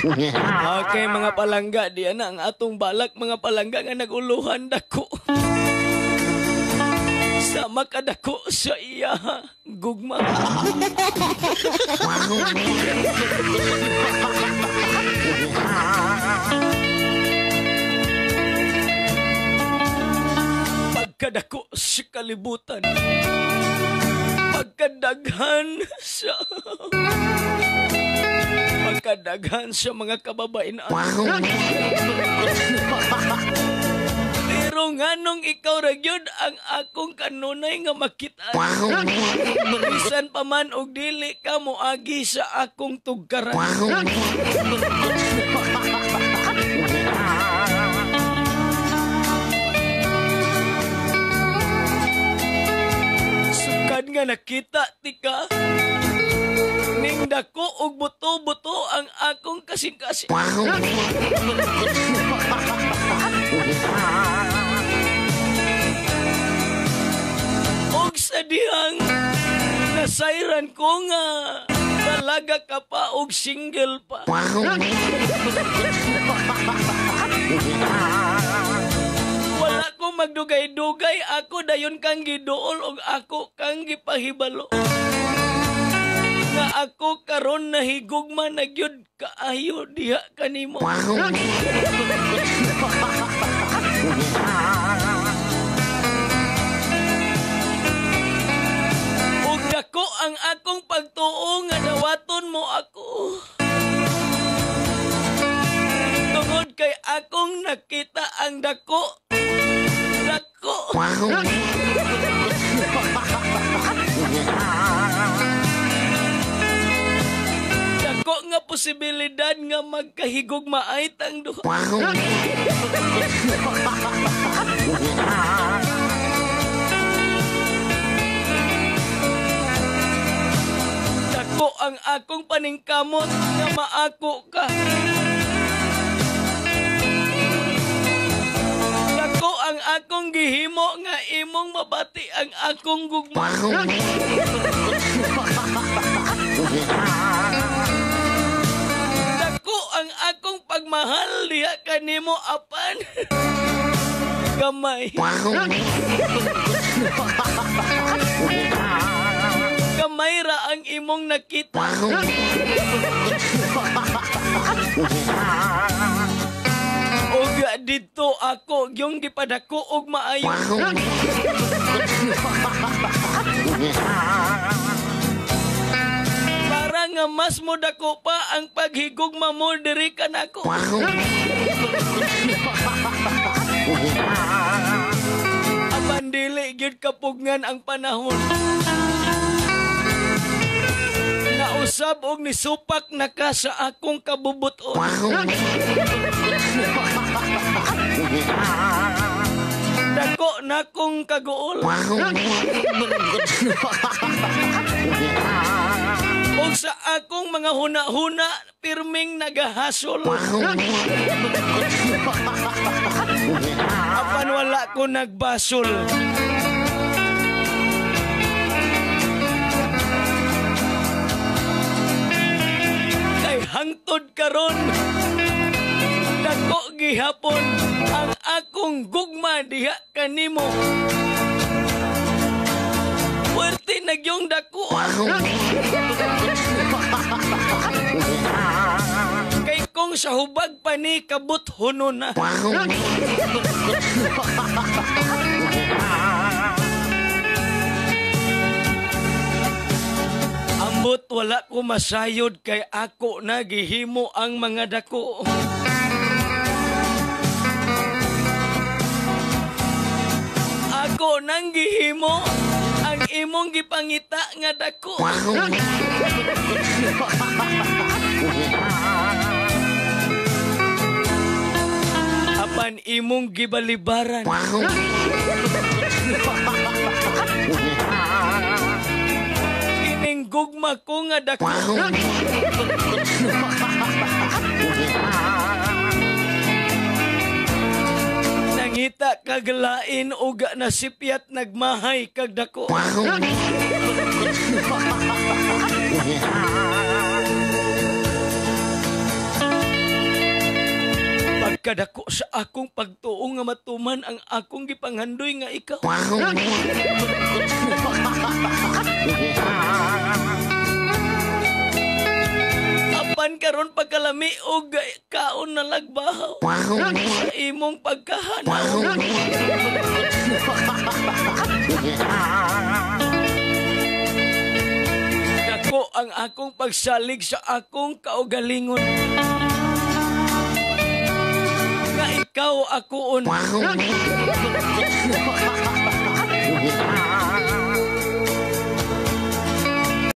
Okay, mga palangga, diyan na ang atong balak mga palangga nga naguluhan dako. Sama ka dako sa iya, gugma. Pagkadako sa kalibutan. Pagkadaghan sa... Pagkadaghan sa mga kababainan. Pero nganong ikaw ra gyud ang akong kanunay nga makita. Bisan pa man og dili ka moagi sa akong tugkaran. Sugad nga nakita tika. Ning dako og buto-buto ang akong kasing-kasing. Og sa dihang nasayran ko nga talaga ka pa og single pa. Wala ko magdugay-dugay ako dayon kang giduol og ako kang gipahibalo. Nga ako karon nahigugma na gyud kaayo diha kanimo. Ug dako ang akong pagtuo nga dawaton mo ako. Tungod kay akong nakita ang dako. Dako. nga posibilidad nga magkahigugma ay tang duha. Dako ang akong paningkamot nga maako ka. Dako ang akong gihimo nga imong mabati ang akong gugma. diha kanimo apan. Gamay. Gamay ra ang imong nakita. Uga dito ako yung gipadako og maayo. Nga mas mo dako pa ang paghigugma mo diri kanako. Apan dili gyud kapugngan ang panahon. Nausab og nisupak na ka sa akong kabubuton. Dako na kong kaguol. Akong mga huna-huna, pirming nagahasol. Apan wala ko nagbasol. Kay hangtod karon dako gihapon ang akong gugma diha kanimo. Puwerte nagyong dako. Kay kung sa hubag pa ni kabut huno na. Ambot wala ko masayod kay ako na gihimo ang mga dako. Ako nang gihimo imong gipangita nga dako. Apan imong gibalibaran. Ining gugma ko nga dako. Nangita kaglain uga na sipyat nagmahay kag dako. kadako sa akong pagtuo nga matuman ang akong gipanghandoy nga ikaw. karon pagkalami og kaon na lagbahaw. Sa imong pagkahanaw. Dako ang akong pagsalig sa akong kaugalingon. Nga ikaw akoon.